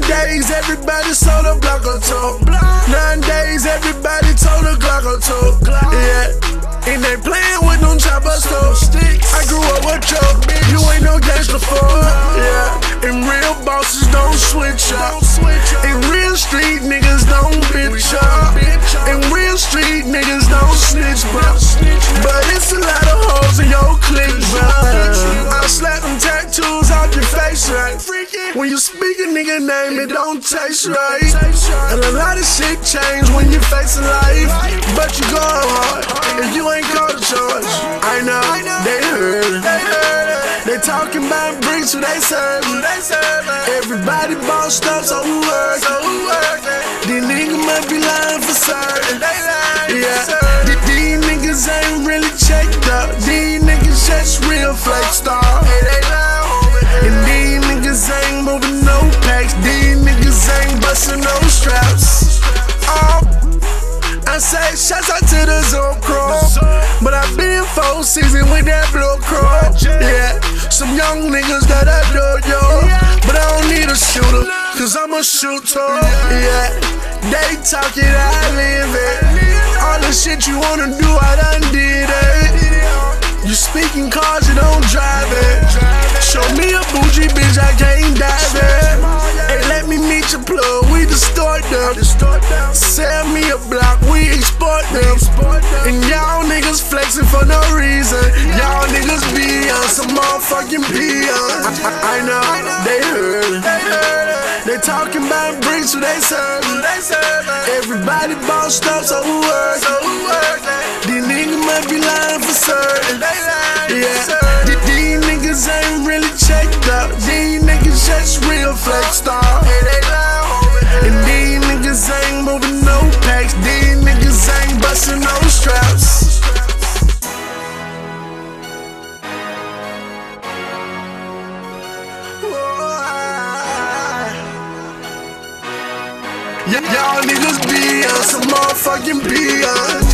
days, everybody sold a block or two. Nine days, everybody told a Glock or two. Yeah. And they playing with them chopper sticks. I grew up with Joe, you ain't no gangster for Yeah. And real bosses don't switch up. Face, right? When you speak a nigga name, it don't taste right. And a lot of shit change when you facing life. But you go hard, and you ain't called a charge. I know, they heard. They talking about bricks, who they serve. Everybody bossed up, so who work? These niggas must be lying for certain. Yeah, busting no straps. Oh, I say shouts out to the Zoom crew. But I been four seasons with that blue crew. Yeah, some young niggas that I know, yo. But I don't need a shooter, cause I'm a shooter. Yeah, they talking, I live it. All the shit you wanna do, I done did it. You speaking cars, you don't drive it. Show me a bougie bitch, I can't dive it. Hey, let me meet your distort them. Sell me a block, we export them. And y'all niggas flexing for no reason. Y'all niggas be on some motherfucking peons. I, I know, they heard. They talking about bricks, who they serve. Everybody bossed up, so who y'all niggas be some motherfucking peons.